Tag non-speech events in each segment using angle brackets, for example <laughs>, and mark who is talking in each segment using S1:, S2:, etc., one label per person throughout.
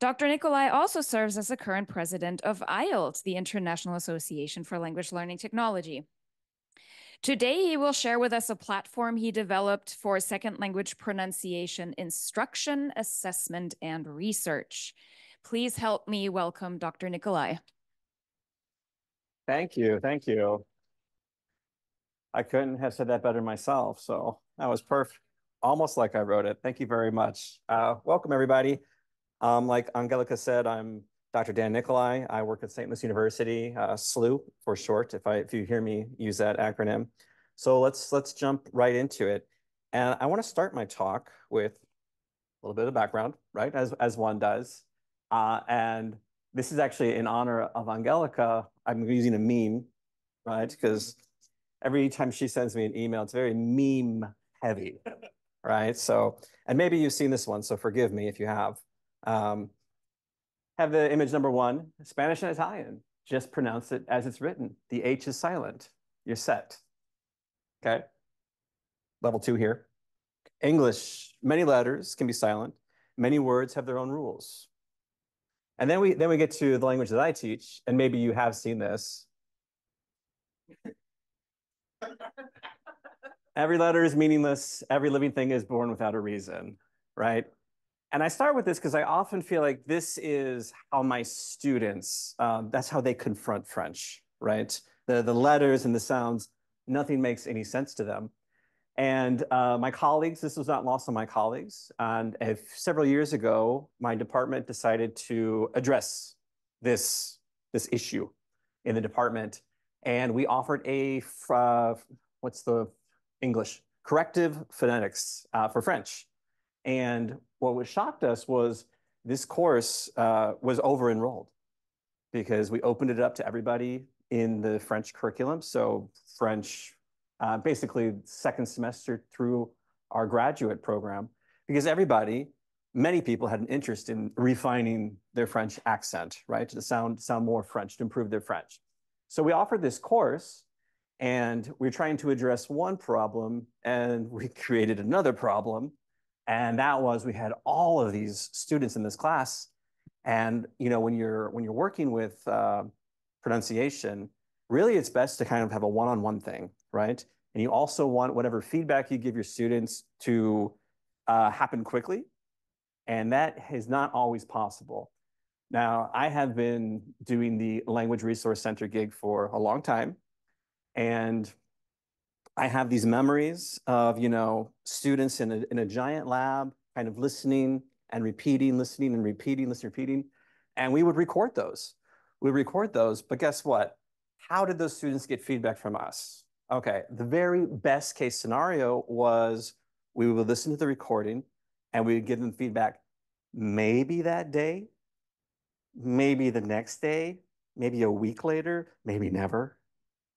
S1: Dr. Nickolai also serves as the current president of IALLT, the International Association for Language Learning Technology. Today, he will share with us a platform he developed for second language pronunciation instruction, assessment, and research. Please help me welcome Dr. Nickolai.
S2: Thank you. Thank you. I couldn't have said that better myself. So that was perfect. Almost like I wrote it. Thank you very much. Uh, welcome, everybody. Um, like Angelica said, I'm Dr. Dan Nickolai. I work at St. Louis University, uh, SLU for short, if, I, if you hear me use that acronym. So let's, let's jump right into it. And I want to start my talk with a little bit of background, right, as, as one does. Uh, and this is actually in honor of Angelica. I'm using a meme, right, because every time she sends me an email, it's very meme heavy, <laughs> right? So, and maybe you've seen this one, so forgive me if you have. Um, have the image number one, Spanish and Italian. Just pronounce it as it's written. The H is silent. You're set. Okay. Level two here. English, many letters can be silent. Many words have their own rules. And then we then we get to the language that I teach, and maybe you have seen this. <laughs> Every letter is meaningless. Every living thing is born without a reason, right? And I start with this because I often feel like this is how my students, um, that's how they confront French, right? The, the letters and the sounds, nothing makes any sense to them. And uh, my colleagues, this was not lost on my colleagues. And if, several years ago, my department decided to address this, this issue in the department. And we offered a, uh, what's the English? Corrective phonetics uh, for French. And what shocked us was this course uh, was over enrolled because we opened it up to everybody in the French curriculum. So French, uh, basically second semester through our graduate program, because everybody, many people had an interest in refining their French accent, right? To sound, sound more French, to improve their French. So we offered this course and we we're trying to address one problem and we <laughs> created another problem and that was we had all of these students in this class. And you know, when you're when you're working with uh, pronunciation, really it's best to kind of have a one-on-one thing, right? And you also want whatever feedback you give your students to uh, happen quickly. And that is not always possible. Now, I have been doing the Language Resource Center gig for a long time. And I have these memories of, you know, students in a, in a giant lab, kind of listening and repeating, listening and repeating, listening, repeating. And we would record those. We record those, but guess what? How did those students get feedback from us? Okay, the very best case scenario was we would listen to the recording and we would give them feedback maybe that day, maybe the next day, maybe a week later, maybe never,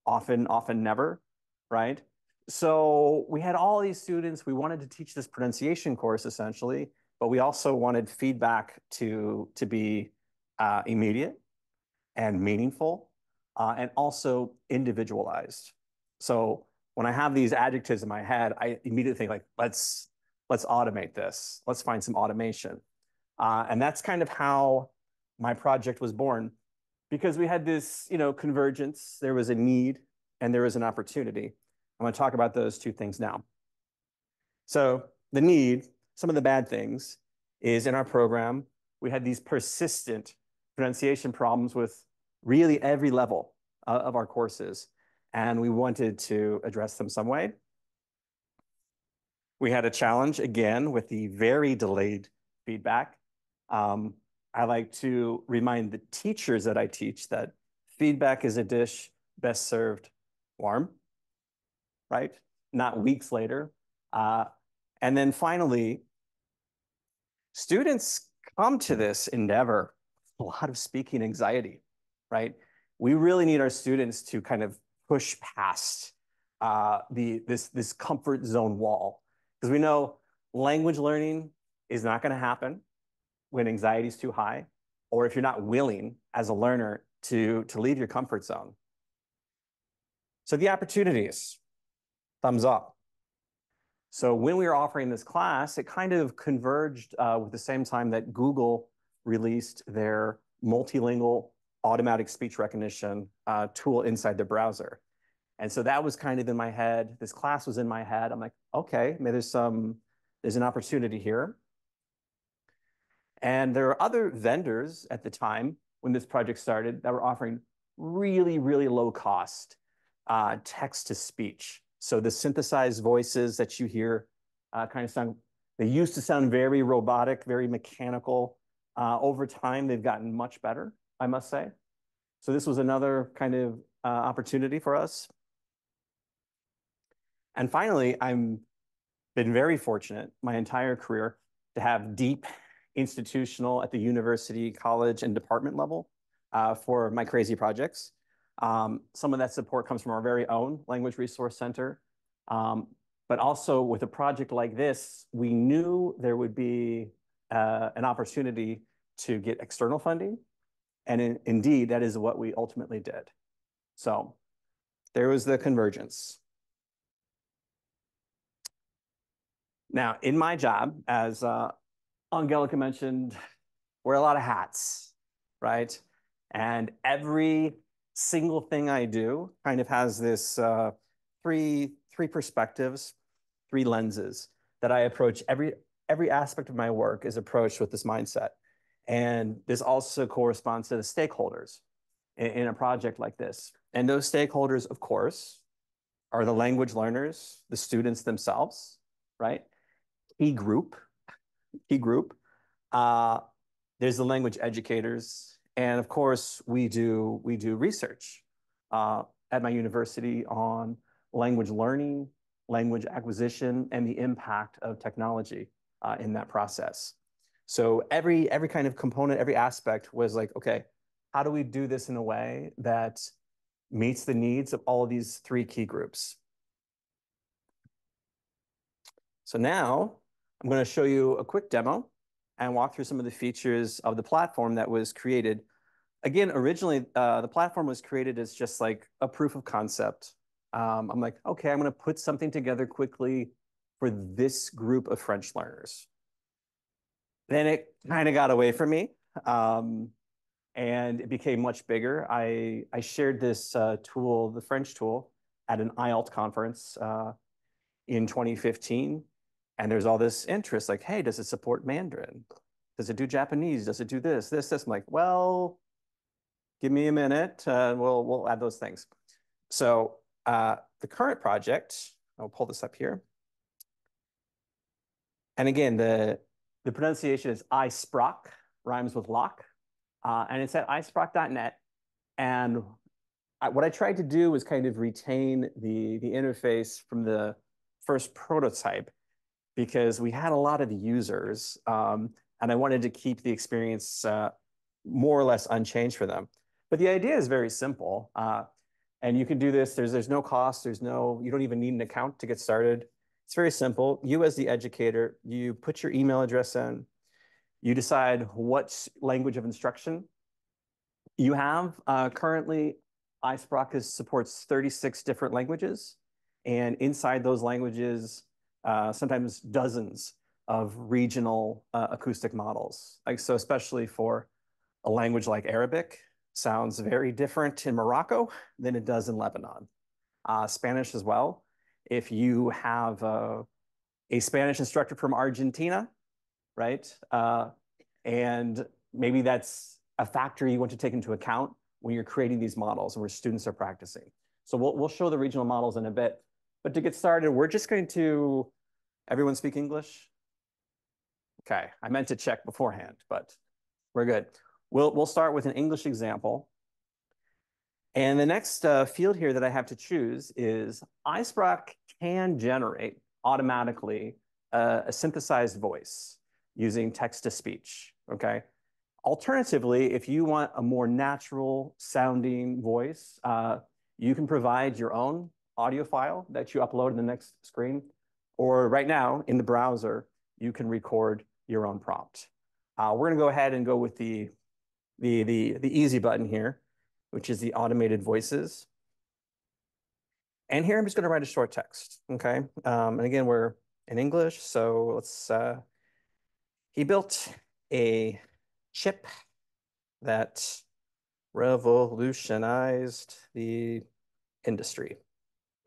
S2: often, often never right? So we had all these students. We wanted to teach this pronunciation course essentially, but we also wanted feedback to, to be uh, immediate and meaningful uh, and also individualized. So when I have these adjectives in my head, I immediately think like, let's, let's automate this. Let's find some automation. Uh, and that's kind of how my project was born because we had this, you know, convergence. There was a need and there is an opportunity. I'm going to talk about those two things now. So the need, some of the bad things, is in our program, we had these persistent pronunciation problems with really every level uh, of our courses, and we wanted to address them some way. We had a challenge, again, with the very delayed feedback. Um, I like to remind the teachers that I teach that feedback is a dish best served warm, right? Not weeks later. Uh, and then finally, students come to this endeavor a lot of speaking anxiety, right? We really need our students to kind of push past uh, the this this comfort zone wall because we know language learning is not going to happen when anxiety is too high or if you're not willing as a learner to to leave your comfort zone so the opportunities, thumbs up. So when we were offering this class, it kind of converged uh, with the same time that Google released their multilingual automatic speech recognition uh, tool inside the browser. And so that was kind of in my head. This class was in my head. I'm like, okay, maybe there's some, there's an opportunity here. And there are other vendors at the time when this project started that were offering really, really low cost uh, text to speech. So the synthesized voices that you hear uh, kind of sound, they used to sound very robotic, very mechanical. Uh, over time, they've gotten much better, I must say. So this was another kind of uh, opportunity for us. And finally, I've been very fortunate my entire career to have deep institutional at the university, college, and department level uh, for my crazy projects. Um, some of that support comes from our very own Language Resource Center. Um, but also with a project like this, we knew there would be uh, an opportunity to get external funding. And in, indeed, that is what we ultimately did. So there was the convergence. Now, in my job, as uh, Angelica mentioned, wear a lot of hats, right? And every single thing I do kind of has this uh, three, three perspectives, three lenses that I approach every, every aspect of my work is approached with this mindset. And this also corresponds to the stakeholders in, in a project like this. And those stakeholders, of course, are the language learners, the students themselves, right? Key group, key group. Uh, there's the language educators, and of course, we do we do research uh, at my university on language learning, language acquisition, and the impact of technology uh, in that process. So every every kind of component, every aspect was like, okay, how do we do this in a way that meets the needs of all of these three key groups? So now I'm going to show you a quick demo and walk through some of the features of the platform that was created. Again, originally, uh, the platform was created as just like a proof of concept. Um, I'm like, okay, I'm going to put something together quickly for this group of French learners. Then it kind of got away from me. Um, and it became much bigger. I, I shared this uh, tool, the French tool, at an IALLT conference uh, in 2015. And there's all this interest like, hey, does it support Mandarin? Does it do Japanese? Does it do this, this, this? I'm like, well, give me a minute. Uh, we'll, we'll add those things. So uh, the current project, I'll pull this up here. And again, the, the pronunciation is iSpraak, rhymes with lock. Uh, and it's at ispraak.net. And I, what I tried to do was kind of retain the, the interface from the first prototype because we had a lot of users um, and I wanted to keep the experience uh, more or less unchanged for them. But the idea is very simple. Uh, and you can do this, there's, there's no cost, there's no, you don't even need an account to get started. It's very simple. You as the educator, you put your email address in, you decide what language of instruction you have. Uh, currently, iSpraak supports 36 different languages. And inside those languages, uh, sometimes dozens of regional uh, acoustic models. Like so, especially for a language like Arabic, sounds very different in Morocco than it does in Lebanon. Uh, Spanish as well. If you have a, a, Spanish instructor from Argentina, right, uh, and maybe that's a factor you want to take into account when you're creating these models and where students are practicing. So we'll, we'll show the regional models in a bit. But to get started, we're just going to Everyone speak English? Okay, I meant to check beforehand, but we're good. We'll, we'll start with an English example. And the next uh, field here that I have to choose is iSpraak can generate automatically uh, a synthesized voice using text-to-speech, okay? Alternatively, if you want a more natural sounding voice, uh, you can provide your own audio file that you upload in the next screen. Or right now in the browser, you can record your own prompt. Uh, we're gonna go ahead and go with the, the, the, the easy button here, which is the automated voices. And here I'm just gonna write a short text, okay? Um, and again, we're in English, so let's, uh, he built a chip that revolutionized the industry.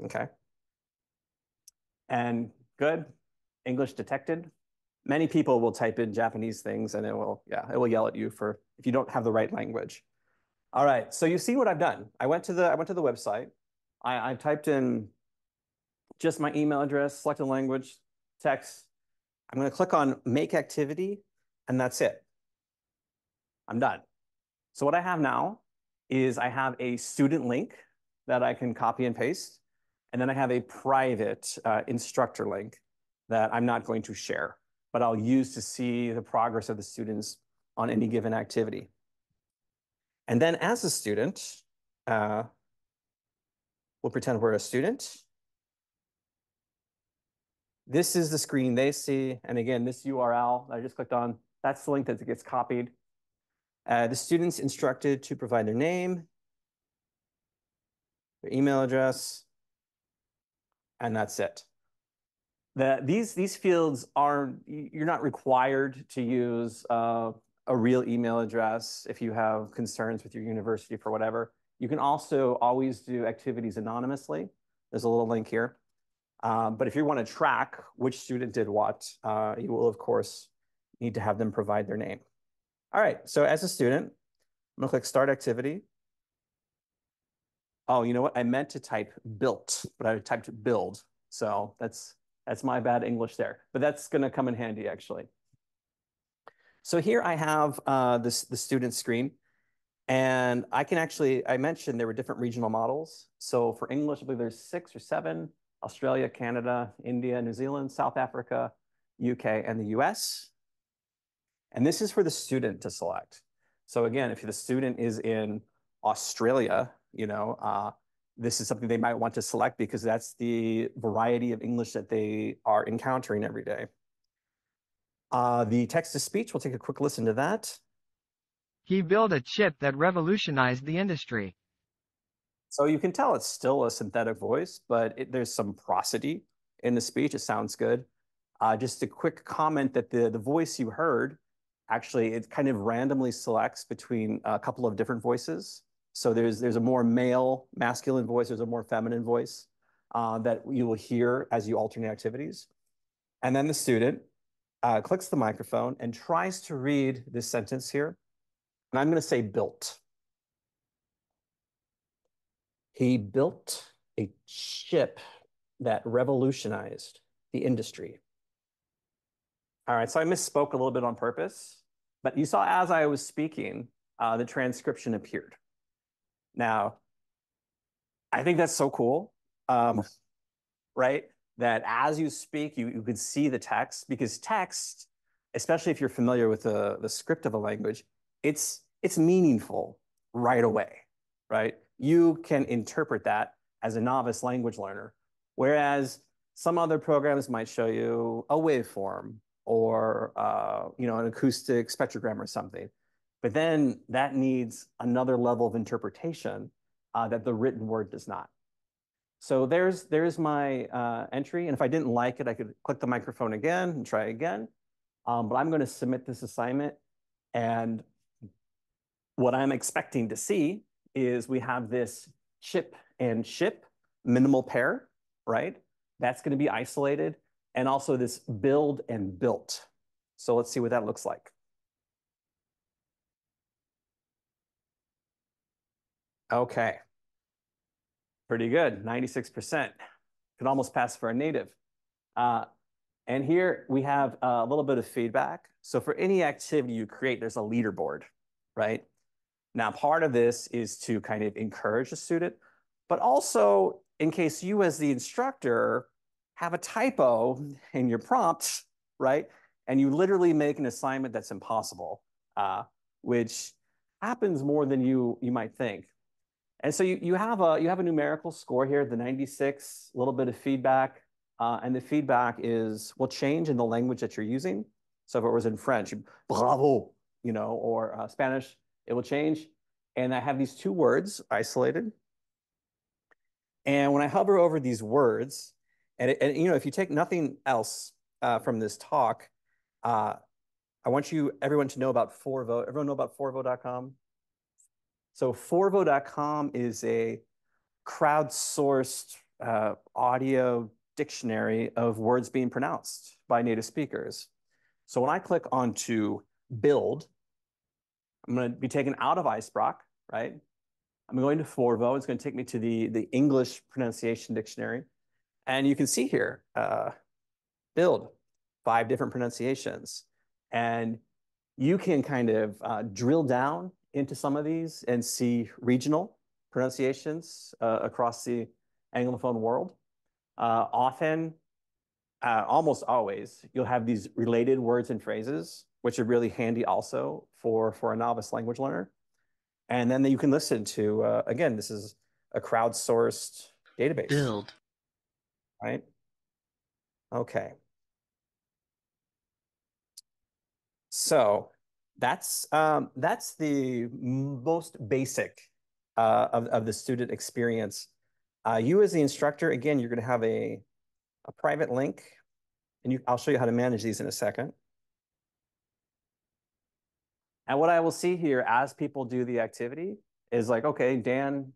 S2: Okay. And good, English detected. Many people will type in Japanese things and it will, yeah, it will yell at you for if you don't have the right language. All right, so you see what I've done. I went to the I went to the website. I, I typed in just my email address, select a language, text. I'm going to click on make activity, and that's it. I'm done. So what I have now is I have a student link that I can copy and paste, and then I have a private uh, instructor link that I'm not going to share, but I'll use to see the progress of the students on any given activity. And then as a student, uh, we'll pretend we're a student. This is the screen they see. And again, this URL I just clicked on, that's the link that gets copied. Uh, the student's instructed to provide their name, their email address, and that's it. The, these, these fields are, you're not required to use uh, a real email address if you have concerns with your university for whatever. You can also always do activities anonymously. There's a little link here. Um, but if you want to track which student did what, uh, you will, of course, need to have them provide their name. All right, so as a student, I'm gonna click Start Activity. Oh, you know what? I meant to type built, but I typed build. So that's that's my bad English there. But that's gonna come in handy, actually. So here I have uh, this the student screen. And I can actually, I mentioned there were different regional models. So for English, I believe there's six or seven, Australia, Canada, India, New Zealand, South Africa, UK, and the US. And this is for the student to select. So again, if the student is in Australia, you know, uh, this is something they might want to select because that's the variety of English that they are encountering every day. Uh, the text to speech, we'll take a quick listen to that.
S3: He built a chip that revolutionized the industry.
S2: So you can tell it's still a synthetic voice, but it, there's some prosody in the speech. It sounds good. Uh, just a quick comment that the, the voice you heard, actually, it kind of randomly selects between a couple of different voices. So there's, there's a more male, masculine voice, there's a more feminine voice uh, that you will hear as you alternate activities. And then the student uh, clicks the microphone and tries to read this sentence here. And I'm going to say built. He built a chip that revolutionized the industry. All right, so I misspoke a little bit on purpose, but you saw as I was speaking, uh, the transcription appeared. Now, I think that's so cool, um, right? that as you speak, you, you could see the text because text, especially if you're familiar with the, the script of a language, it's, it's meaningful right away, right? You can interpret that as a novice language learner, whereas some other programs might show you a waveform or uh, you know an acoustic spectrogram or something. But then that needs another level of interpretation uh, that the written word does not. So there's, there's my uh, entry. And if I didn't like it, I could click the microphone again and try again. Um, but I'm going to submit this assignment. And what I'm expecting to see is we have this chip and ship minimal pair, right? That's going to be isolated. And also this build and built. So let's see what that looks like. Okay. Pretty good, 96%. Could almost pass for a native. Uh, and here we have a little bit of feedback. So for any activity you create, there's a leaderboard, right? Now, part of this is to kind of encourage the student, but also in case you as the instructor have a typo in your prompt, right? And you literally make an assignment that's impossible, uh, which happens more than you, you might think. And so you, you, have a, you have a numerical score here, the 96, a little bit of feedback. Uh, and the feedback is will change in the language that you're using. So if it was in French, bravo, you know, or uh, Spanish, it will change. And I have these two words isolated. And when I hover over these words, and, it, and you know, if you take nothing else uh, from this talk, uh, I want you, everyone to know about Forvo. Everyone know about Forvo.com? So Forvo.com is a crowdsourced uh, audio dictionary of words being pronounced by native speakers. So when I click onto build, I'm going to be taken out of iSpraak, right? I'm going to Forvo. It's going to take me to the, the English pronunciation dictionary. And you can see here, uh, build, five different pronunciations. And you can kind of uh, drill down into some of these and see regional pronunciations uh, across the Anglophone world. Uh, often, uh, almost always, you'll have these related words and phrases, which are really handy also for, for a novice language learner. And then you can listen to, uh, again, this is a crowdsourced database.
S4: Build.
S2: Right? Okay. So that's um, that's the most basic uh, of, of the student experience. Uh, you as the instructor, again, you're going to have a, a private link, and you, I'll show you how to manage these in a second. And what I will see here as people do the activity is like, okay, Dan,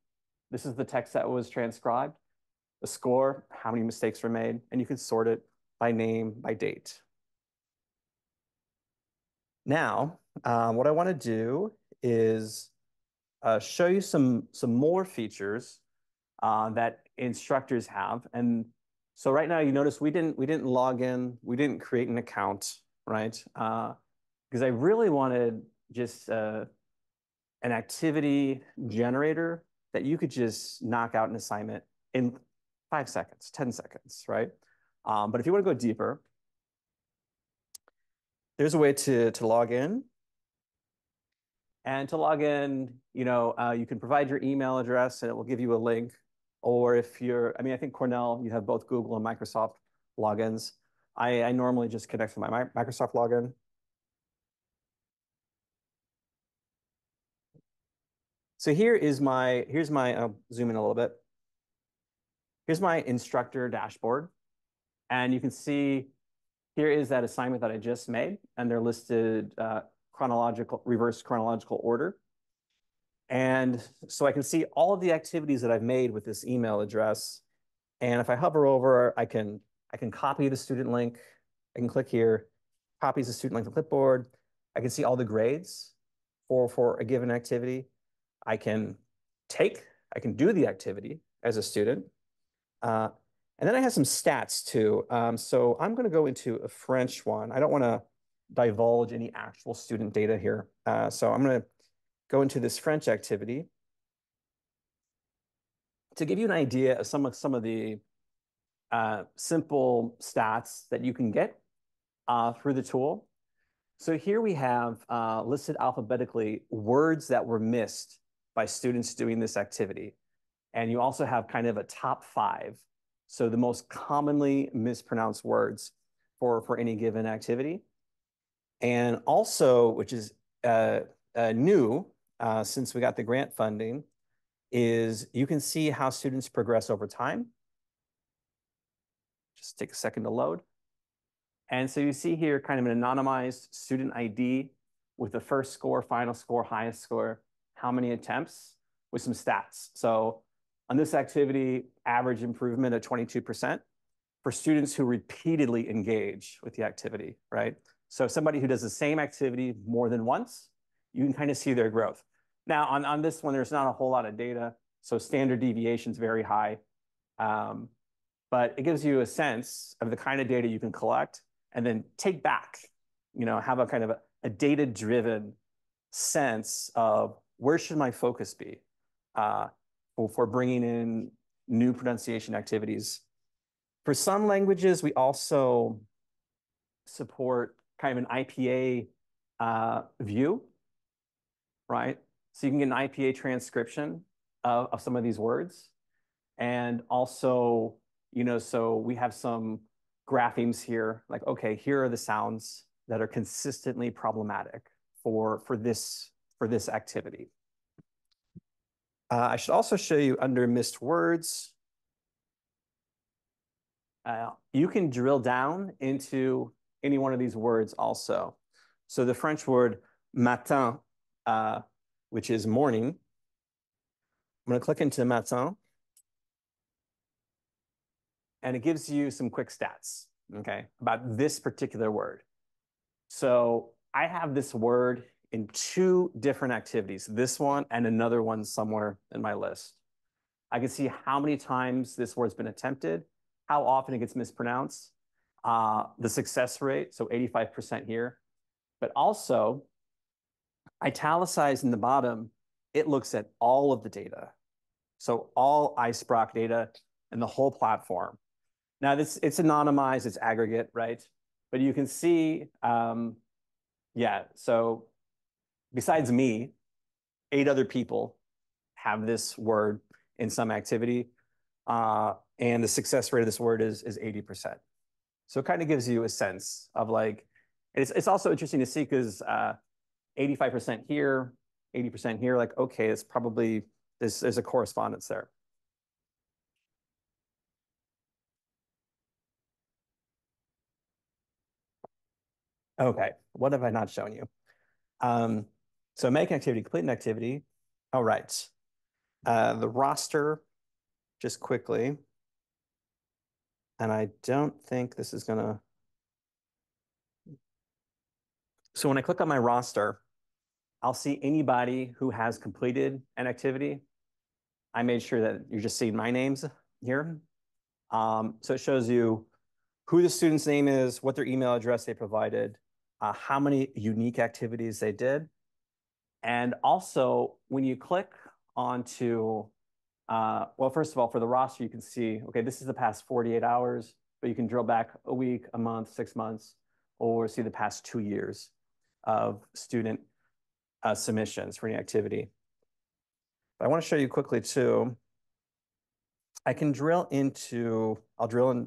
S2: this is the text that was transcribed, the score, how many mistakes were made, and you can sort it by name, by date. Now, um, what I want to do is uh, show you some, some more features uh, that instructors have. And so right now, you notice we didn't, we didn't log in, we didn't create an account, right? Because uh, I really wanted just uh, an activity generator that you could just knock out an assignment in five seconds, 10 seconds, right? Um, but if you want to go deeper, there's a way to, to log in. And to log in, you know, uh, you can provide your email address and it will give you a link. Or if you're, I mean, I think Cornell, you have both Google and Microsoft logins. I, I normally just connect with my Microsoft login. So here is my, here's my, I'll zoom in a little bit. Here's my instructor dashboard. And you can see here is that assignment that I just made, and they're listed uh, chronological, reverse chronological order. And so I can see all of the activities that I've made with this email address. And if I hover over, I can, I can copy the student link. I can click here, copies the student link to clipboard. I can see all the grades for, for a given activity. I can take, I can do the activity as a student. Uh, and then I have some stats too. Um, so I'm going to go into a French one. I don't want to divulge any actual student data here. Uh, so I'm going to go into this French activity to give you an idea of some of some of the uh, simple stats that you can get uh, through the tool. So here we have uh, listed alphabetically words that were missed by students doing this activity. And you also have kind of a top five. So the most commonly mispronounced words for, for any given activity. And also, which is uh, uh, new uh, since we got the grant funding, is you can see how students progress over time. Just take a second to load. And so you see here kind of an anonymized student ID with the first score, final score, highest score, how many attempts with some stats. So on this activity, average improvement of 22% for students who repeatedly engage with the activity, right? So somebody who does the same activity more than once, you can kind of see their growth. Now, on, on this one, there's not a whole lot of data, so standard deviation is very high. Um, but it gives you a sense of the kind of data you can collect and then take back, you know, have a kind of a, a data-driven sense of where should my focus be uh, for, for bringing in new pronunciation activities? For some languages, we also support kind of an IPA uh, view, right? So you can get an IPA transcription of, of some of these words. And also, you know, so we have some graphemes here, like, okay, here are the sounds that are consistently problematic for, for this for this activity. Uh, I should also show you under missed words. Uh, you can drill down into any one of these words also. So the French word matin, uh, which is morning. I'm going to click into matin. And it gives you some quick stats, okay, about this particular word. So I have this word in two different activities, this one and another one somewhere in my list. I can see how many times this word's been attempted, how often it gets mispronounced, uh, the success rate, so 85% here, but also italicized in the bottom, it looks at all of the data. So all iSpraak data and the whole platform. Now this it's anonymized, it's aggregate, right? But you can see, um, yeah, so besides me, eight other people have this word in some activity. Uh, and the success rate of this word is, is 80%. So it kind of gives you a sense of like, it's, it's also interesting to see because uh, 85% here, 80% here, like, okay, it's probably, there's, there's a correspondence there. Okay, what have I not shown you? Um, so make an activity, complete an activity. All right. Uh, the roster, just quickly. And I don't think this is gonna. So when I click on my roster, I'll see anybody who has completed an activity. I made sure that you're just seeing my names here. Um, so it shows you who the student's name is, what their email address they provided, uh, how many unique activities they did. And also, when you click onto, well, first of all, for the roster, you can see, okay, this is the past 48 hours, but you can drill back a week, a month, six months, or see the past two years of student uh, submissions for any activity. I want to show you quickly too. I can drill into, I'll drill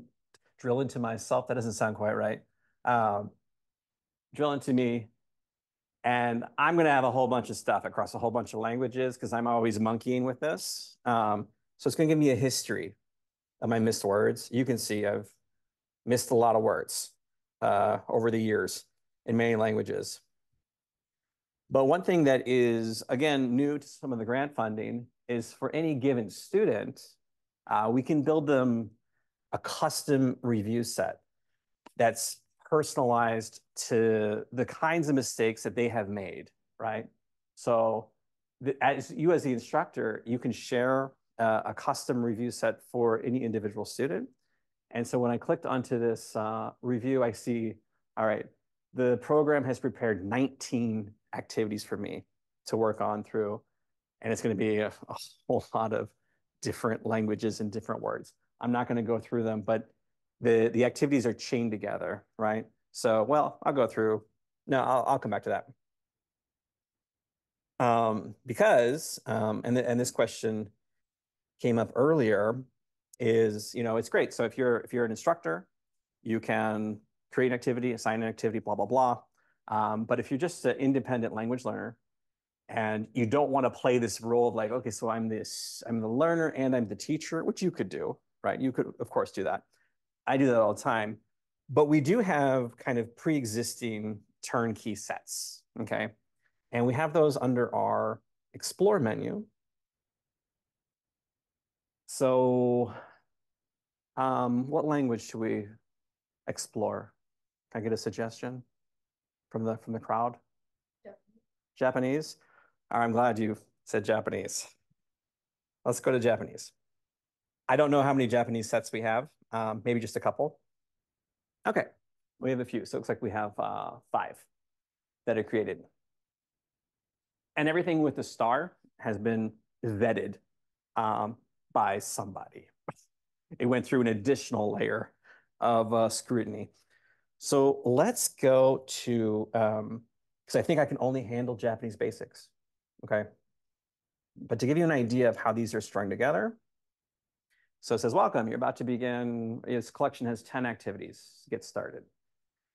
S2: drill into myself. That doesn't sound quite right. Um, drill into me and I'm going to have a whole bunch of stuff across a whole bunch of languages because I'm always monkeying with this. Um, so it's going to give me a history of my missed words. You can see I've missed a lot of words uh, over the years in many languages. But one thing that is, again, new to some of the grant funding is for any given student, uh, we can build them a custom review set that's personalized to the kinds of mistakes that they have made, right? So the, as you as the instructor, you can share uh, a custom review set for any individual student. And so when I clicked onto this uh, review, I see, all right, the program has prepared 19 activities for me to work on through, and it's going to be a, a whole lot of different languages and different words. I'm not going to go through them, but the, the activities are chained together, right? So, well, I'll go through. No, I'll, I'll come back to that. Um, because, um, and, the, and this question came up earlier, is, you know, it's great. So if you're, if you're an instructor, you can create an activity, assign an activity, blah, blah, blah. Um, but if you're just an independent language learner and you don't want to play this role of like, okay, so I'm this, I'm the learner and I'm the teacher, which you could do, right? You could, of course, do that. I do that all the time. But we do have kind of pre-existing turnkey sets, okay? And we have those under our explore menu. So um, what language should we explore? Can I get a suggestion from the from the crowd? Japanese. Japanese? I'm glad you said Japanese. Let's go to Japanese. I don't know how many Japanese sets we have um, maybe just a couple. Okay, we have a few. So it looks like we have uh, five that are created. And everything with the star has been vetted um, by somebody. It went through an additional layer of uh, scrutiny. So let's go to, because um, I think I can only handle Japanese basics, okay? But to give you an idea of how these are strung together, so it says, welcome, you're about to begin, this collection has 10 activities, get started.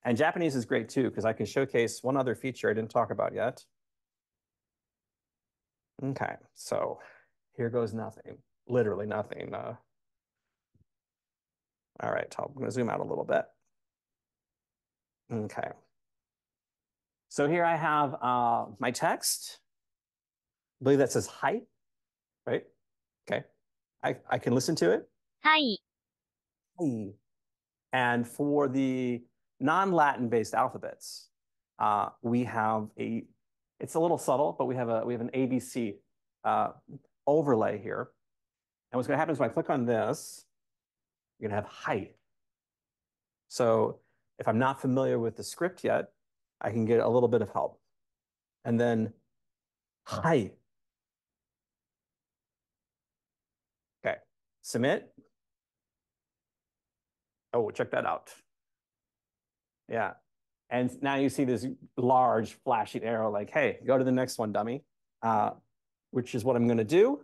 S2: And Japanese is great too, because I can showcase one other feature I didn't talk about yet. Okay, so here goes nothing, literally nothing. Uh, all right, I'm gonna zoom out a little bit. Okay. So here I have uh, my text. I believe that says height, right? Okay. I, I can listen to it.
S4: はい、
S2: Hi. And for the non-Latin based alphabets, uh, we have a, it's a little subtle, but we have a, we have an ABC uh, overlay here. And what's going to happen is when I click on this, you're going to have height. So if I'm not familiar with the script yet, I can get a little bit of help. And then height. Okay, Submit. Oh, check that out. Yeah. And now you see this large flashing arrow like, hey, go to the next one, dummy, uh, which is what I'm going to do.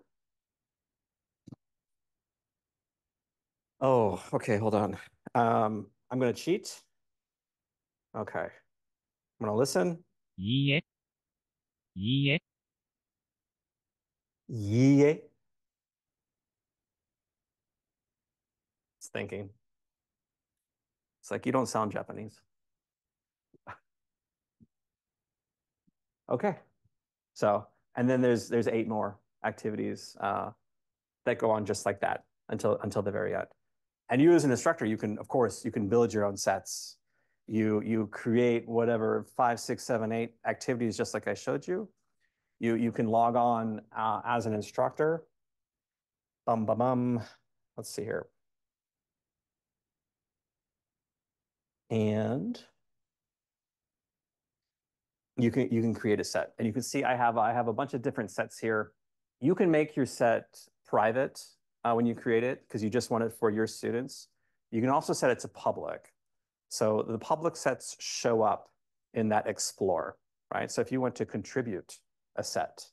S2: Oh, okay, hold on. Um, I'm going to cheat. Okay. I'm going to listen.
S5: Yeah.
S2: Yeah. Yeah. Thinking. It's like you don't sound Japanese. <laughs> Okay. So, and then there's there's eight more activities uh, that go on just like that until until the very end. And you as an instructor, you can, of course, you can build your own sets. You you create whatever five, six, seven, eight activities, just like I showed you. You you can log on uh, as an instructor. Bum bum bum. Let's see here. And you can you can create a set, and you can see I have I have a bunch of different sets here. You can make your set private uh, when you create it because you just want it for your students. You can also set it to public. So the public sets show up in that explore, right? So if you want to contribute a set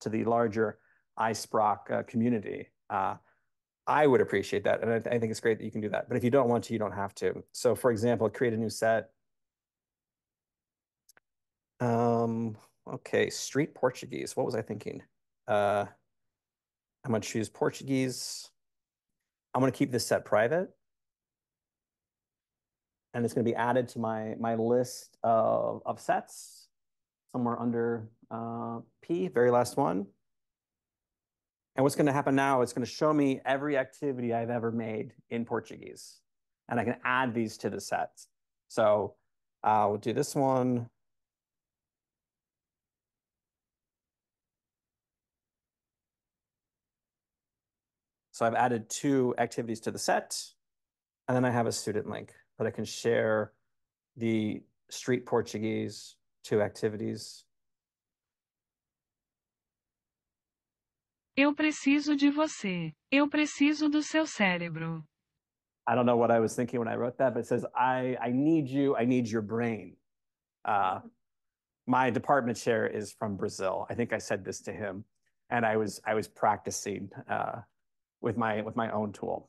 S2: to the larger iSpraak uh, community, uh, I would appreciate that. And I, I think it's great that you can do that. But if you don't want to, you don't have to. So for example, create a new set. Um, okay, street Portuguese. What was I thinking? Uh, I'm going to choose Portuguese. I'm going to keep this set private. And it's going to be added to my, my list of, of sets somewhere under uh, P, very last one. And what's going to happen now, it's going to show me every activity I've ever made in Portuguese. And I can add these to the sets. So uh, we'll do this one. So I've added two activities to the set, and then I have a student link that I can share the street Portuguese two activities.
S6: Eu preciso de você. Eu preciso do seu cérebro.
S2: I don't know what I was thinking when I wrote that, but it says, I, I need you, I need your brain. Uh, my department chair is from Brazil. I think I said this to him, and I was I was practicing uh, with my with my own tool.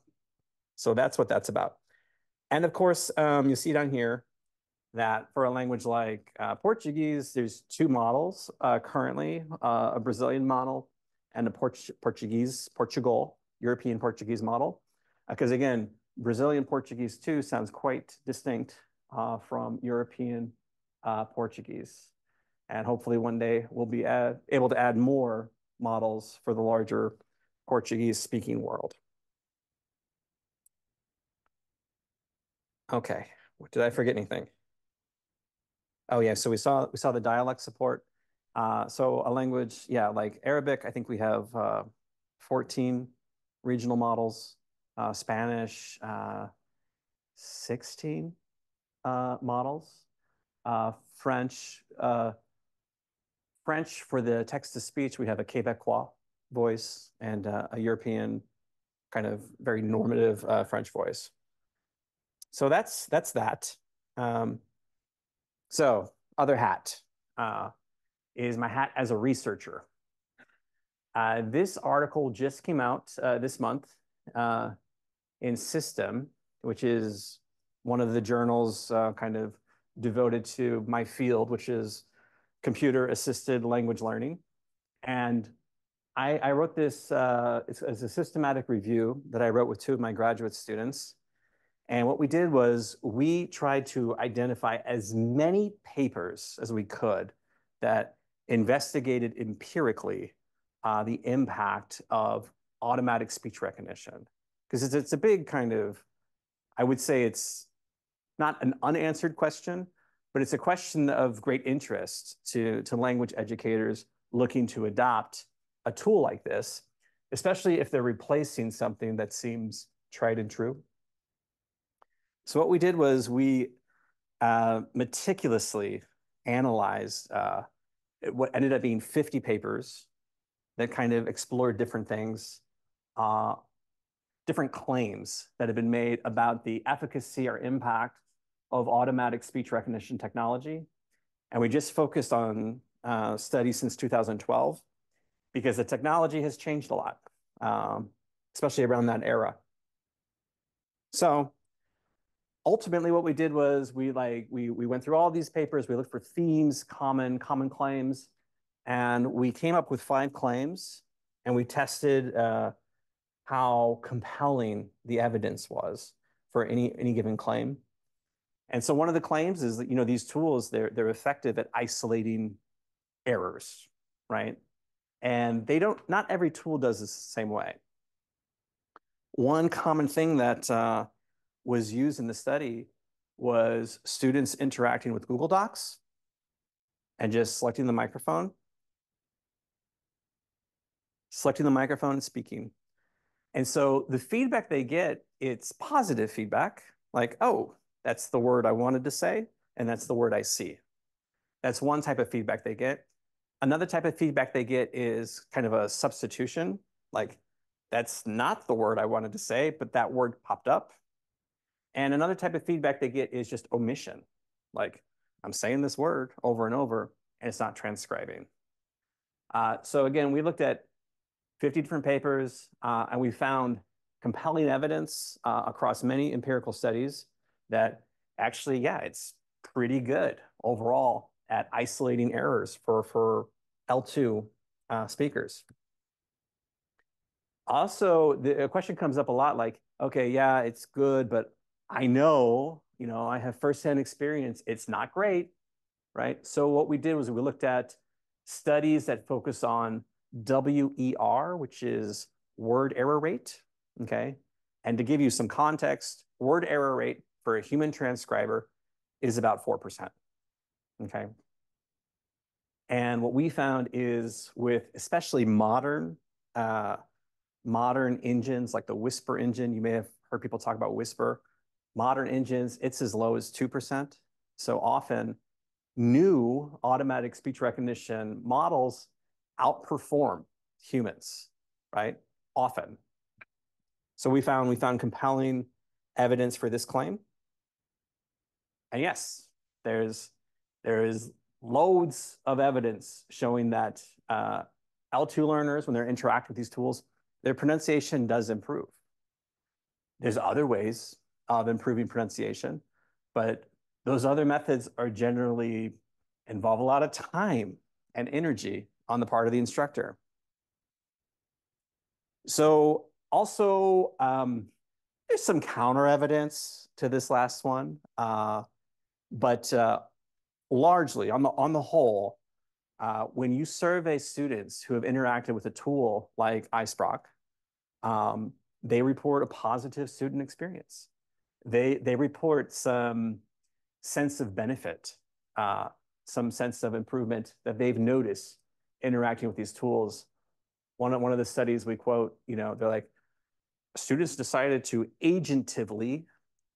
S2: So that's what that's about. And of course, um, you see down here that for a language like uh, Portuguese, there's two models uh, currently, uh, a Brazilian model and a Port Portuguese, Portugal, European Portuguese model. Because again, Brazilian Portuguese too sounds quite distinct uh, from European uh, Portuguese. And hopefully one day we'll be able to add more models for the larger Portuguese speaking world. Okay, did I forget anything? Oh yeah, so we saw we saw the dialect support. Uh, so a language, yeah, like Arabic, I think we have uh, 14 regional models. Uh, Spanish, uh, 16 uh, models. Uh, French, French for the text-to-speech, we have a Quebecois voice and a European kind of very normative French voice. So that's that's that. Um, so other hat is my hat as a researcher. Uh, this article just came out uh, this month uh, in System, which is one of the journals uh, kind of devoted to my field, which is computer-assisted language learning. And I, I wrote this uh, as a systematic review that I wrote with two of my graduate students. And what we did was we tried to identify as many papers as we could that investigated empirically uh, the impact of automatic speech recognition. Because it's, it's a big kind of, I would say it's not an unanswered question, but it's a question of great interest to, to language educators looking to adopt a tool like this, especially if they're replacing something that seems tried and true. So what we did was we uh, meticulously analyzed uh, what ended up being 50 papers that kind of explored different things, uh, different claims that have been made about the efficacy or impact of automatic speech recognition technology. And we just focused on uh, studies since 2012 because the technology has changed a lot, um, especially around that era. So ultimately what we did was we like we we went through all these papers we looked for themes common common claims and we came up with five claims and we tested uh, how compelling the evidence was for any any given claim. And so one of the claims is that you know these tools they're they're effective at isolating errors right? And they don't not every tool does this the same way. One common thing that uh, was used in the study was students interacting with Google Docs and just selecting the microphone, selecting the microphone and speaking. And so the feedback they get, it's positive feedback, like, oh, that's the word I wanted to say, and that's the word I see. That's one type of feedback they get. Another type of feedback they get is kind of a substitution, like, that's not the word I wanted to say, but that word popped up. And another type of feedback they get is just omission. Like, I'm saying this word over and over, and it's not transcribing. Uh, so again, we looked at 50 different papers, uh, and we found compelling evidence uh, across many empirical studies that actually, yeah, it's pretty good overall at isolating errors for, for L2 uh, speakers. Also, the question comes up a lot like, okay, yeah, it's good, but I know, you know, I have firsthand experience. It's not great, right? So what we did was we looked at studies that focus on WER, which is word error rate, okay? And to give you some context, word error rate for a human transcriber is about 4%, okay? And what we found is with especially modern, uh, modern engines like the Whisper engine, you may have heard people talk about Whisper, Modern engines, it's as low as 2%. So often, new automatic speech recognition models outperform humans, right? Often. So we found we found compelling evidence for this claim. And yes, there's there is loads of evidence showing that uh, L2 learners, when they're interacting with these tools, their pronunciation does improve. There's other ways of improving pronunciation. But those other methods are generally involve a lot of time and energy on the part of the instructor. So also, um, there's some counter evidence to this last one, uh, but uh, largely on the on the whole, uh, when you survey students who have interacted with a tool like iSpraak, um, they report a positive student experience they they report some sense of benefit, uh, some sense of improvement that they've noticed interacting with these tools. One of, one of the studies we quote, you know, they're like, students decided to agentively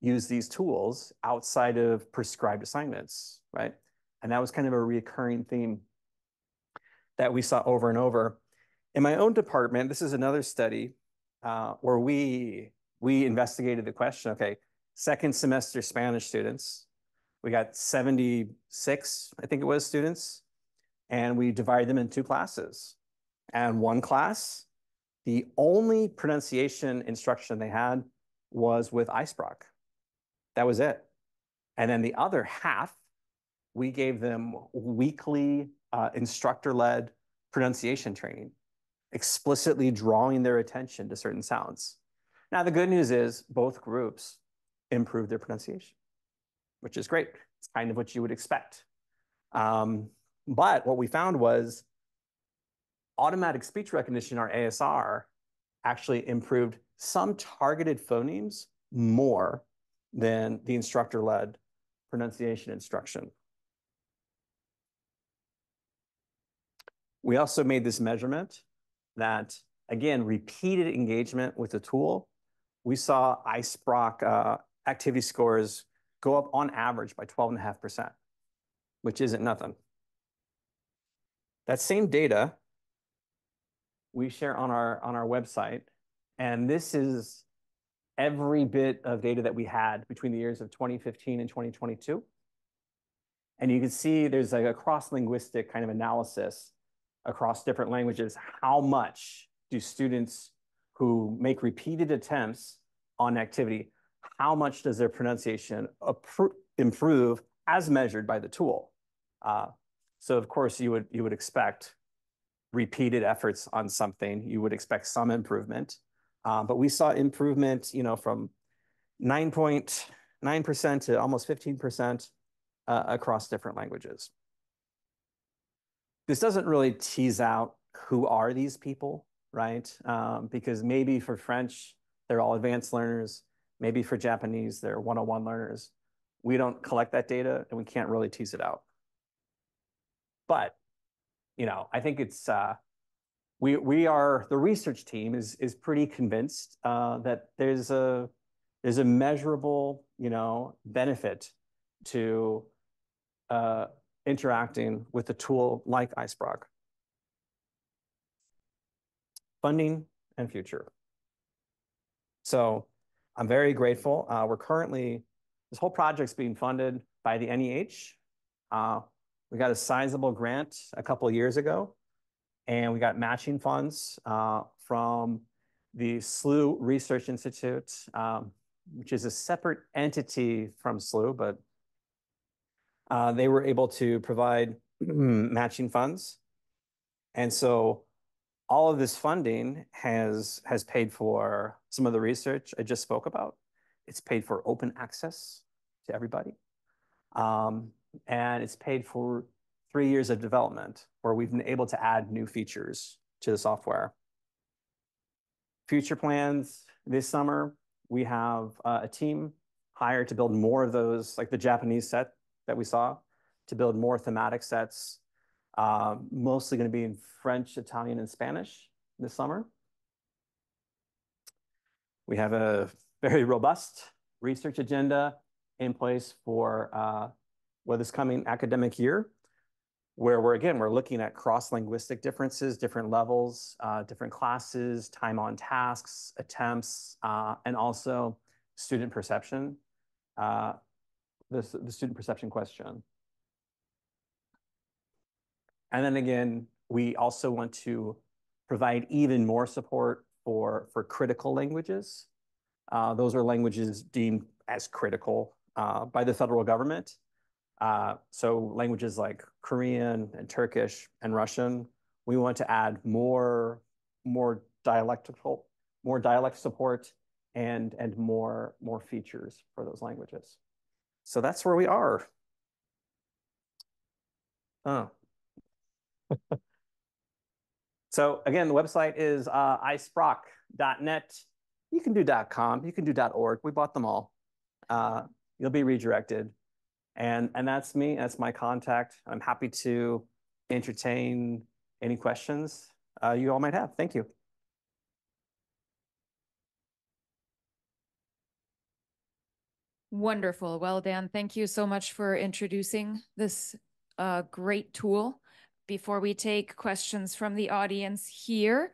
S2: use these tools outside of prescribed assignments, right? And that was kind of a recurring theme that we saw over and over. In my own department, this is another study uh, where we we investigated the question, okay, second semester Spanish students. We got 76, I think it was, students, and we divided them in two classes. And one class, the only pronunciation instruction they had was with iSpraak. That was it. And then the other half, we gave them weekly uh, instructor-led pronunciation training, explicitly drawing their attention to certain sounds. Now, the good news is both groups improve their pronunciation, which is great. It's kind of what you would expect. Um, but what we found was automatic speech recognition, or ASR, actually improved some targeted phonemes more than the instructor-led pronunciation instruction. We also made this measurement that, again, repeated engagement with the tool, we saw iSpraak uh, activity scores go up on average by 12.5%, which isn't nothing. That same data we share on our, on our website, and this is every bit of data that we had between the years of 2015 and 2022. And you can see there's like a cross-linguistic kind of analysis across different languages. How much do students who make repeated attempts on activity, how much does their pronunciation improve as measured by the tool? Uh, so of course you would, you would expect repeated efforts on something, you would expect some improvement. Um, but we saw improvement, you know, from 9.9% to almost 15% uh, across different languages. This doesn't really tease out who are these people, right? Um, because maybe for French, they're all advanced learners. Maybe for Japanese, they're 101 learners. We don't collect that data and we can't really tease it out. But, you know, I think it's, uh, we, we are, the research team is, is pretty convinced uh, that there's a, there's a measurable, you know, benefit to uh, interacting with a tool like iSpraak. Funding and future. So I'm very grateful. Uh, we're currently, this whole project's being funded by the NEH. Uh, we got a sizable grant a couple years ago, and we got matching funds uh, from the SLU Research Institute, um, which is a separate entity from SLU, but uh, they were able to provide <clears throat> matching funds. And so all of this funding has, has paid for some of the research I just spoke about. It's paid for open access to everybody. Um, and it's paid for three years of development where we've been able to add new features to the software. Future plans this summer, we have uh, a team hired to build more of those, like the Japanese set that we saw to build more thematic sets, mostly going to be in French, Italian, and Spanish this summer. We have a very robust research agenda in place for uh, well, this coming academic year, where we're, again, we're looking at cross-linguistic differences, different levels, uh, different classes, time on tasks, attempts, uh, and also student perception. Uh, the, the student perception question. And then again, we also want to provide even more support for, for critical languages. Uh, those are languages deemed as critical uh, by the federal government. Uh, so languages like Korean and Turkish and Russian, we want to add more, more dialectical, more dialect support and, and more, more features for those languages. So that's where we are. Oh. So again, the website is uh. You can do .com, you can do .org. We bought them all. Uh, you'll be redirected. And, and that's me, that's my contact. I'm happy to entertain any questions uh, you all might have. Thank you.
S1: Wonderful. Well, Dan, thank you so much for introducing this uh, great tool. Before we take questions from the audience here,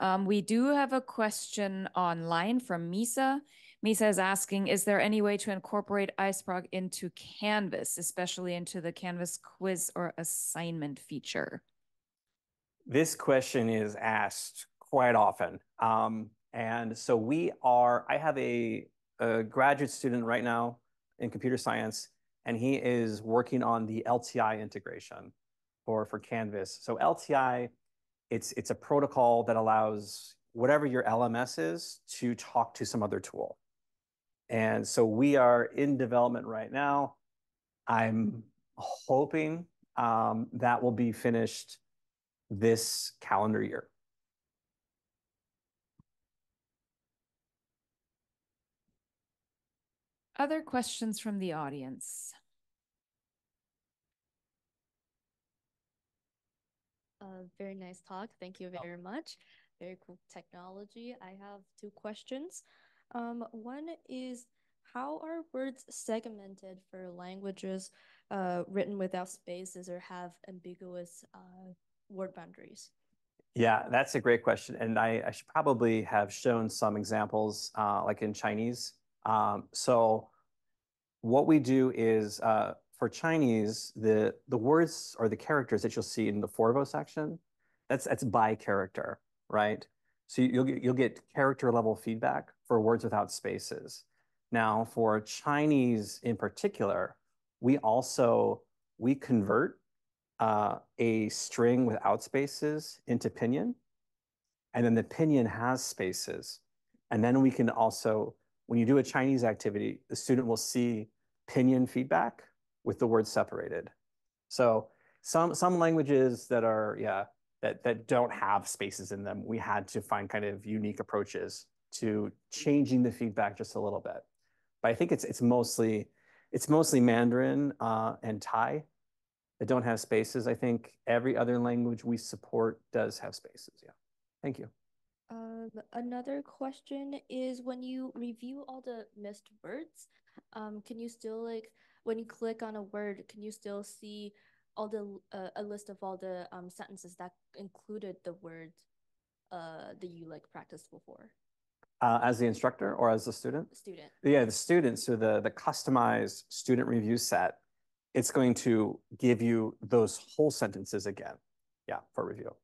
S1: um, we do have a question online from Misa. Misa is asking, is there any way to incorporate iSpraak into Canvas, especially into the Canvas quiz or assignment feature?
S2: This question is asked quite often. Um, and so we are, I have a a graduate student right now in computer science, and he is working on the LTI integration for, for Canvas. So LTI, it's, it's a protocol that allows whatever your LMS is to talk to some other tool. And so we are in development right now. I'm hoping um, that will be finished this calendar year.
S1: Other questions from the audience?
S4: A very nice talk. Thank you very much. Very cool technology. I have two questions. Um, one is how are words segmented for languages uh, written without spaces or have ambiguous uh, word boundaries?
S2: Yeah, that's a great question. And I, I should probably have shown some examples uh, like in Chinese. Um, so what we do is uh, for Chinese, the, the words or the characters that you'll see in the Forvo section, that's, that's by character, right? So you'll get, you'll get character level feedback for words without spaces. Now, for Chinese in particular, we also, we convert uh, a string without spaces into pinyin, and then the pinyin has spaces. And then we can also, when you do a Chinese activity, the student will see pinyin feedback with the words separated. So some some languages that are, yeah, that, that don't have spaces in them, we had to find kind of unique approaches to changing the feedback just a little bit. But I think it's it's mostly it's mostly Mandarin uh, and Thai that don't have spaces. I think every other language we support does have spaces. Yeah. Thank you.
S4: Um, another question is when you review all the missed words, um, can you still like when you click on a word, can you still see all the uh, a list of all the um, sentences that included the word uh, that you like practiced before?
S2: Uh, as the instructor or as the student?
S4: Student.
S2: Yeah, the student. So the the customized student review set, it's going to give you those whole sentences again. Yeah, for review.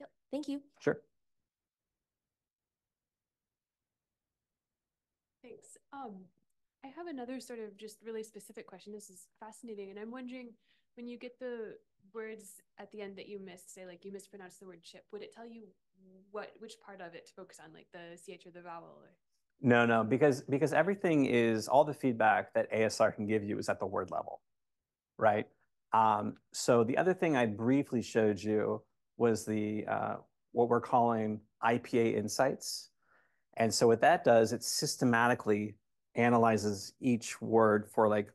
S4: Yep. Thank you.
S2: Sure.
S7: Thanks. Um, I have another sort of just really specific question. This is fascinating, and I'm wondering when you get the words at the end that you missed, say like you mispronounced the word chip, would it tell you what which part of it to focus on, like the ch or the vowel? Or?
S2: No, no, because because everything is all the feedback that ASR can give you is at the word level, right? Um, so the other thing I briefly showed you was the uh, what we're calling IPA insights. And so what that does, it systematically analyzes each word for like,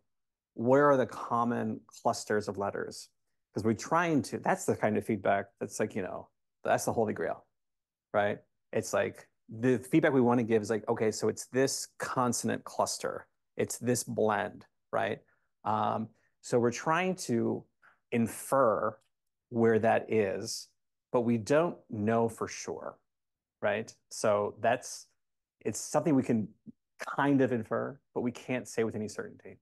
S2: where are the common clusters of letters? Because we're trying to, that's the kind of feedback that's like, you know, that's the holy grail, right? It's like the feedback we want to give is like, okay, so it's this consonant cluster, it's this blend, right? Um, so we're trying to infer where that is, but we don't know for sure, right? So that's, it's something we can kind of infer, but we can't say with any certainty.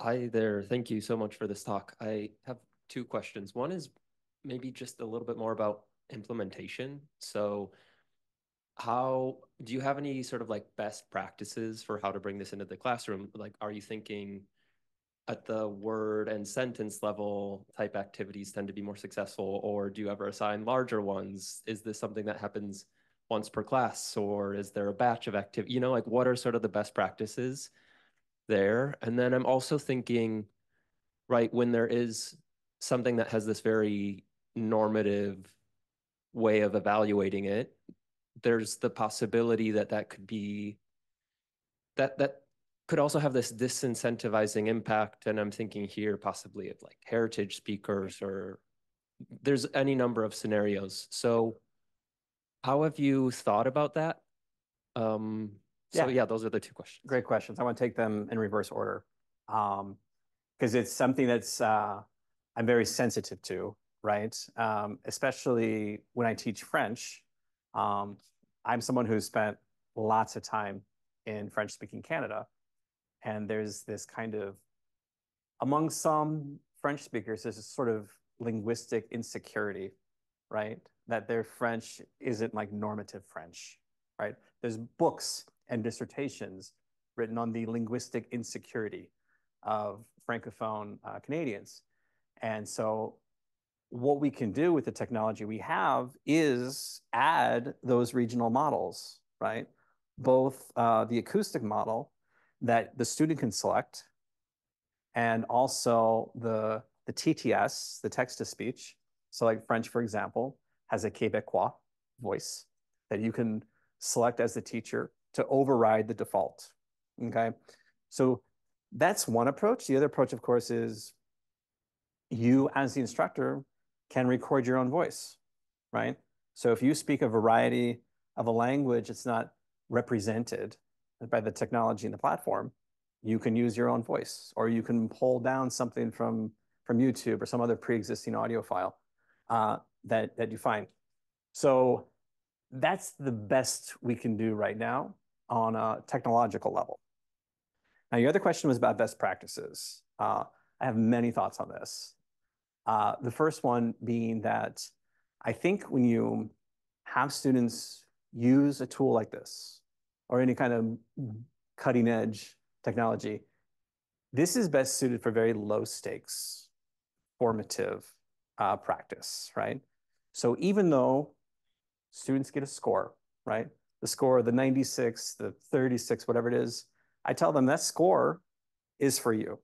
S8: Hi there. Thank you so much for this talk. I have two questions. One is maybe just a little bit more about implementation. So how do you have any sort of like best practices for how to bring this into the classroom? Like, are you thinking at the word and sentence level type activities tend to be more successful, or do you ever assign larger ones? Is this something that happens once per class, or is there a batch of activity? You know, like what are sort of the best practices there? And then I'm also thinking, right, when there is something that has this very normative way of evaluating it, there's the possibility that that could be that that could also have this disincentivizing impact. And I'm thinking here possibly of like heritage speakers or there's any number of scenarios. So how have you thought about that? Um, so yeah. yeah, those are the two questions.
S2: Great questions. I want to take them in reverse order because um, it's something that's uh, I'm very sensitive to, right? Um, especially when I teach French. Um, I'm someone who's spent lots of time in French-speaking Canada, and there's this kind of, among some French speakers, there's a sort of linguistic insecurity, right? That their French isn't like normative French, right? There's books and dissertations written on the linguistic insecurity of Francophone uh, Canadians. And so what we can do with the technology we have is add those regional models, right? Both uh, the acoustic model that the student can select and also the, the TTS, the text-to-speech. So like French, for example, has a Quebecois voice that you can select as the teacher to override the default, okay? So that's one approach. The other approach, of course, is you as the instructor can record your own voice, right? So if you speak a variety of a language it's not represented by the technology and the platform, you can use your own voice, or you can pull down something from from YouTube or some other pre-existing audio file uh, that that you find. So that's the best we can do right now on a technological level. Now, your other question was about best practices. Uh, I have many thoughts on this. Uh, the first one being that I think when you have students use a tool like this or any kind of cutting edge technology, this is best suited for very low stakes, formative uh, practice, right? So even though students get a score, right? The score, the 96, the 36, whatever it is, I tell them that score is for you.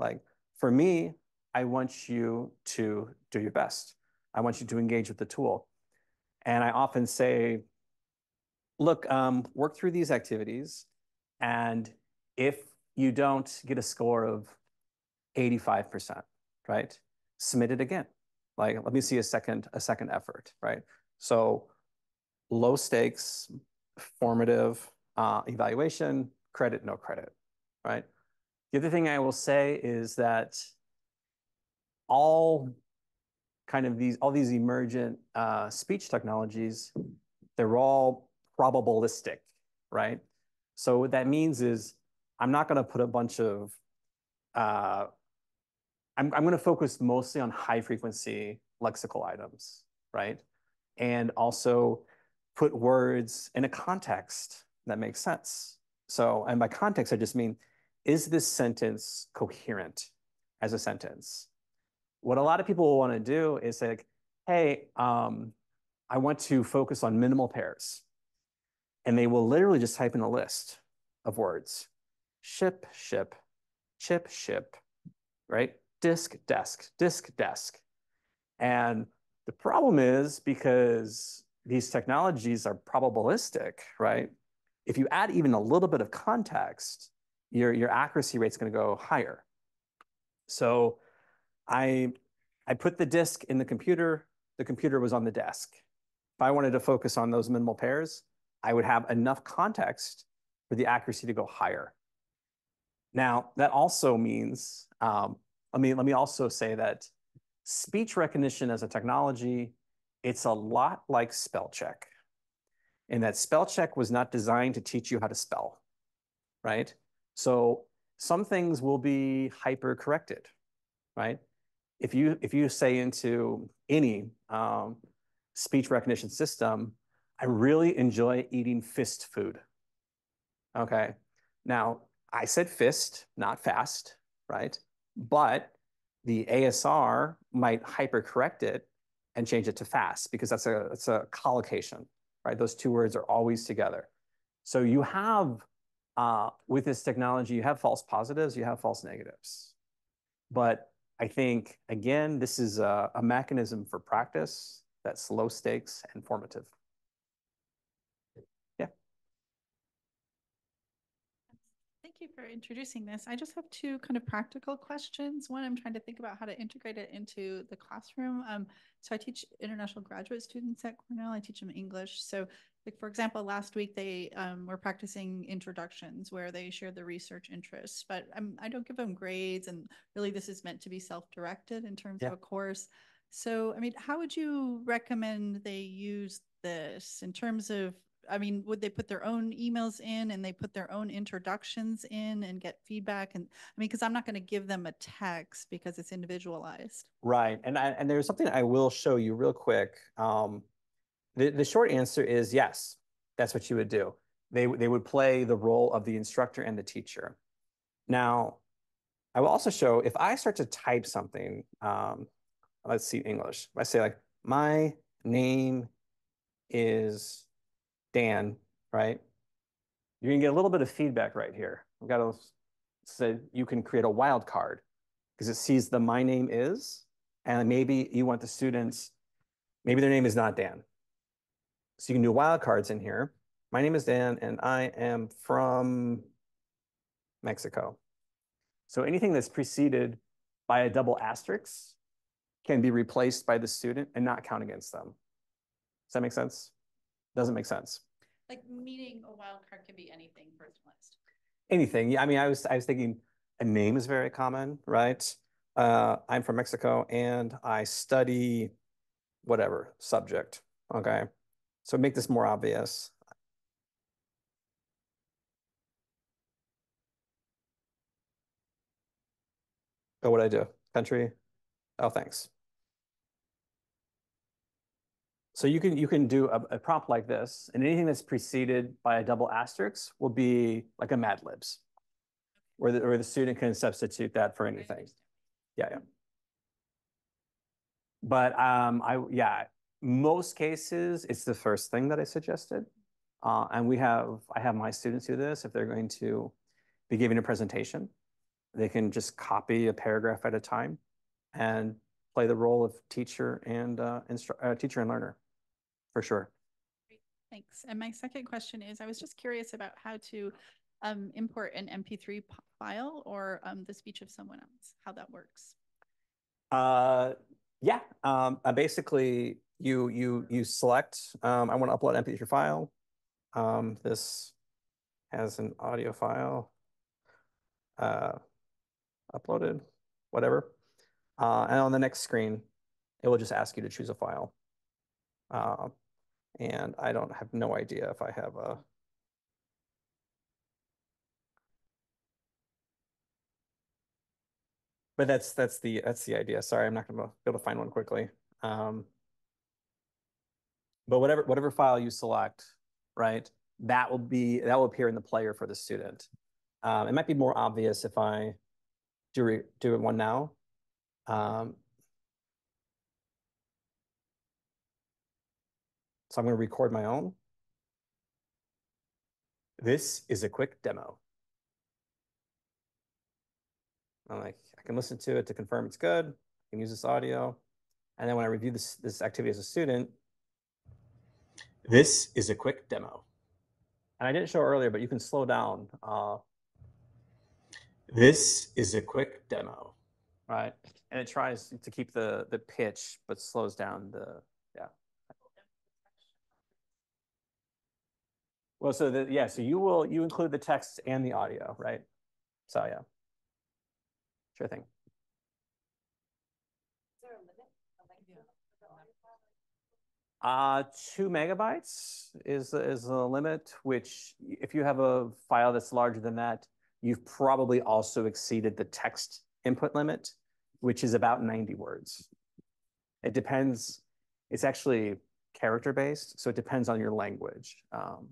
S2: Like for me, I want you to do your best. I want you to engage with the tool. And I often say, look, um, work through these activities. And if you don't get a score of 85%, right? Submit it again. Like, let me see a second, a second effort, right? So low stakes, formative uh, evaluation, credit, no credit, right? The other thing I will say is that all kind of these all these emergent uh, speech technologies, they're all probabilistic, right? So what that means is I'm not going to put a bunch of uh, I'm I'm going to focus mostly on high frequency lexical items, right? And also put words in a context that makes sense. So, and by context, I just mean, is this sentence coherent as a sentence? What a lot of people will want to do is say, like, hey, um, I want to focus on minimal pairs. And they will literally just type in a list of words. Ship, ship, chip, ship, right? Disk, desk, disk, desk. And the problem is because these technologies are probabilistic, right? If you add even a little bit of context, your, your accuracy rate is going to go higher. So I, I put the disk in the computer. The computer was on the desk. If I wanted to focus on those minimal pairs, I would have enough context for the accuracy to go higher. Now, that also means, um, let, me, let me also say that speech recognition as a technology, it's a lot like spell check. And that spell check was not designed to teach you how to spell, right? So some things will be hyper corrected, right? if you if you say into any um, speech recognition system, I really enjoy eating fist food. Okay, now I said fist, not fast, right? But the ASR might hypercorrect it and change it to fast because that's a that's a collocation, right? Those two words are always together. So you have uh, with this technology, you have false positives, you have false negatives, but I think, again, this is a, a mechanism for practice that's low stakes and formative. Yeah.
S9: Thank you for introducing this. I just have two kind of practical questions. One, I'm trying to think about how to integrate it into the classroom. Um, so I teach international graduate students at Cornell. I teach them English. So like for example, last week they um, were practicing introductions where they shared their research interests, but I'm, I do not give them grades, and really this is meant to be self-directed in terms yeah. of a course. So, I mean, how would you recommend they use this in terms of? I mean, would they put their own emails in and they put their own introductions in and get feedback? And I mean, because I'm not going to give them a text because it's individualized.
S2: Right, and I, and there's something I will show you real quick. Um, the, the short answer is yes, that's what you would do. They, they would play the role of the instructor and the teacher. Now, I will also show if I start to type something, um, let's see English. I say like, my name is Dan, right? You're gonna get a little bit of feedback right here. I've got to say you can create a wild card because it sees the my name is, and maybe you want the students, maybe their name is not Dan. So you can do wildcards in here. My name is Dan and I am from Mexico. So anything that's preceded by a double asterisk can be replaced by the student and not count against them. Does that make sense? Doesn't make sense.
S9: Like meaning a wild card can be anything personalized.
S2: Anything. Yeah, I mean, I was I was thinking a name is very common, right? Uh, I'm from Mexico and I study whatever subject. Okay. So make this more obvious. Oh, what I do? Country? Oh, thanks. So you can you can do a, a, prompt like this, and anything that's preceded by a double asterisk will be like a Mad Libs, where the, where the student can substitute that for anything. Yeah, yeah. But um, I yeah, most cases it's the first thing that I suggested, uh, and we have I have my students do this if they're going to be giving a presentation, they can just copy a paragraph at a time, and play the role of teacher and uh, uh, teacher and learner for sure.
S9: Great. Thanks. And my second question is, I was just curious about how to um, import an MP3 file or um, the speech of someone else, how that works.
S2: Uh, yeah, um, uh, basically you you you select, um, I want to upload an MP3 file. Um, this has an audio file uh, uploaded, whatever. Uh, and on the next screen, it will just ask you to choose a file. Uh, and I don't have no idea if I have a but that's that's the that's the idea. Sorry, I'm not going to be able to find one quickly. Um, but whatever whatever file you select, right, that will be that will appear in the player for the student. Um, it might be more obvious if I do do it one now. Um, So I'm going to record my own. This is a quick demo. I'm like, I can listen to it to confirm it's good. I can use this audio. And then when I review this, this activity as a student, this is a quick demo. And I didn't show earlier, but you can slow down. Uh, this is a quick demo. Right. And it tries to keep the, the pitch, but slows down the, Well, so the, yeah, so you will, you include the text and the audio, right? So yeah. Sure thing. Uh, two megabytes is, is a limit, which if you have a file that's larger than that, you've probably also exceeded the text input limit, which is about 90 words. It depends, it's actually character based, so it depends on your language. Um,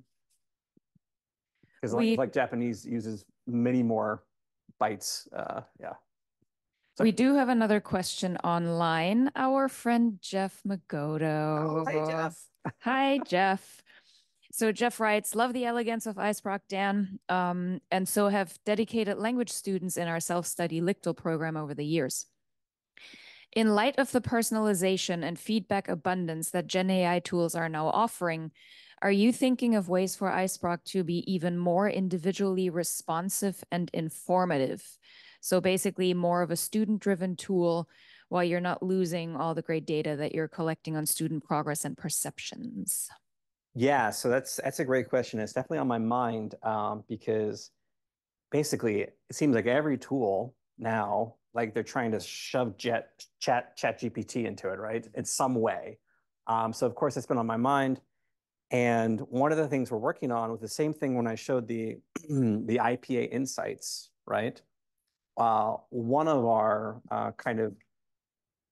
S2: because like, like Japanese uses many more bytes. Uh, yeah.
S1: So, we do have another question online. Our friend Jeff Magoto.
S2: Oh, hi, Jeff.
S1: hi, Jeff. So Jeff writes, love the elegance of iSpraak, Dan, um, and so have dedicated language students in our self-study LICTL program over the years. In light of the personalization and feedback abundance that Gen AI tools are now offering, are you thinking of ways for iSpraak to be even more individually responsive and informative? So basically more of a student-driven tool while you're not losing all the great data that you're collecting on student progress and perceptions?
S2: Yeah, so that's that's a great question. It's definitely on my mind um, because basically it seems like every tool now, like they're trying to shove jet chat chat GPT into it, right? In some way. Um, so of course it's been on my mind. And one of the things we're working on with the same thing when I showed the, <clears throat> the IPA insights, right? Uh, one of our uh, kind of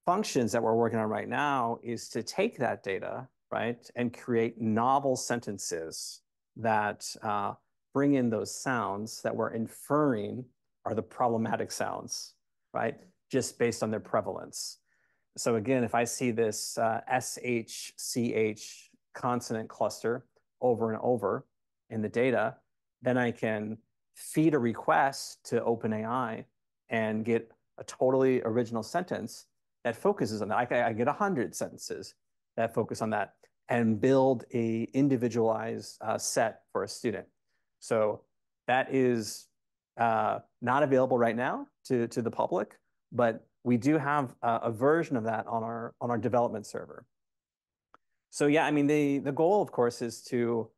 S2: functions that we're working on right now is to take that data, right, and create novel sentences that uh, bring in those sounds that we're inferring are the problematic sounds, right, just based on their prevalence. So again, if I see this uh, SHCH consonant cluster over and over in the data, then I can feed a request to OpenAI and get a totally original sentence that focuses on that. I, I get 100 sentences that focus on that and build a individualized uh, set for a student. So that is uh, not available right now to, to the public, but we do have a, a version of that on our, on our development server. So yeah, I mean, the, the goal, of course, is to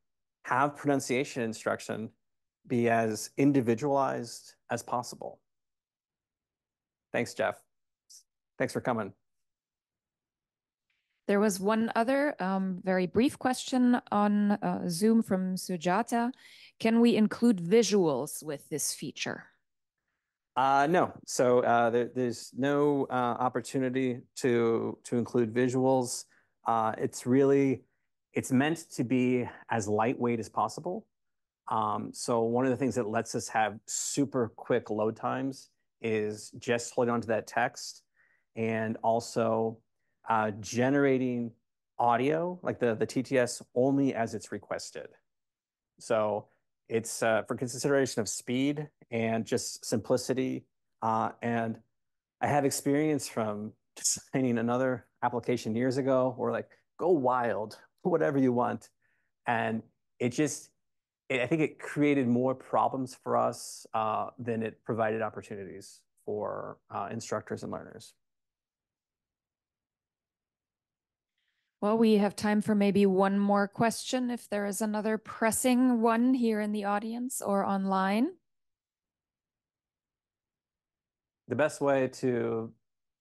S2: have pronunciation instruction be as individualized as possible. Thanks, Jeff. Thanks for coming.
S1: There was one other um, very brief question on uh, Zoom from Sujata. Can we include visuals with this feature?
S2: Uh, no, so uh, there, there's no uh, opportunity to to include visuals. Uh, it's really it's meant to be as lightweight as possible. Um, so one of the things that lets us have super quick load times is just holding onto that text and also uh, generating audio, like the, the TTS, only as it's requested. So it's uh, for consideration of speed and just simplicity. Uh, and I have experience from designing another application years ago or like, go wild, <laughs> whatever you want. And it just, it, I think it created more problems for us uh, than it provided opportunities for uh, instructors and learners.
S1: Well, we have time for maybe one more question if there is another pressing one here in the audience or online.
S2: The best way to,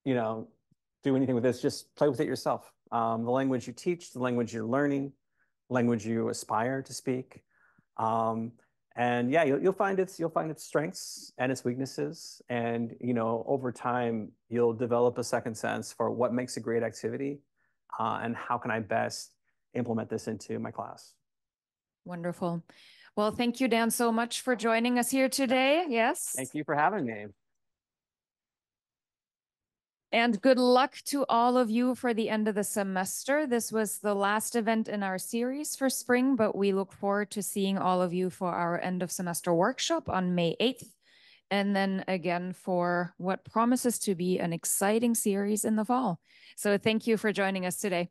S2: you know, do anything with this, just play with it yourself. Um, the language you teach, the language you're learning, language you aspire to speak. Um, and yeah, you'll, you'll find its you'll find its strengths and its weaknesses, and you know over time you'll develop a second sense for what makes a great activity uh, and how can I best implement this into my class.
S1: Wonderful. Well, thank you, Dan, so much for joining us here today. Yes.
S2: Thank you for having me.
S1: And good luck to all of you for the end of the semester. This was the last event in our series for spring, but we look forward to seeing all of you for our end of semester workshop on May 8th. And then again for what promises to be an exciting series in the fall. So thank you for joining us today.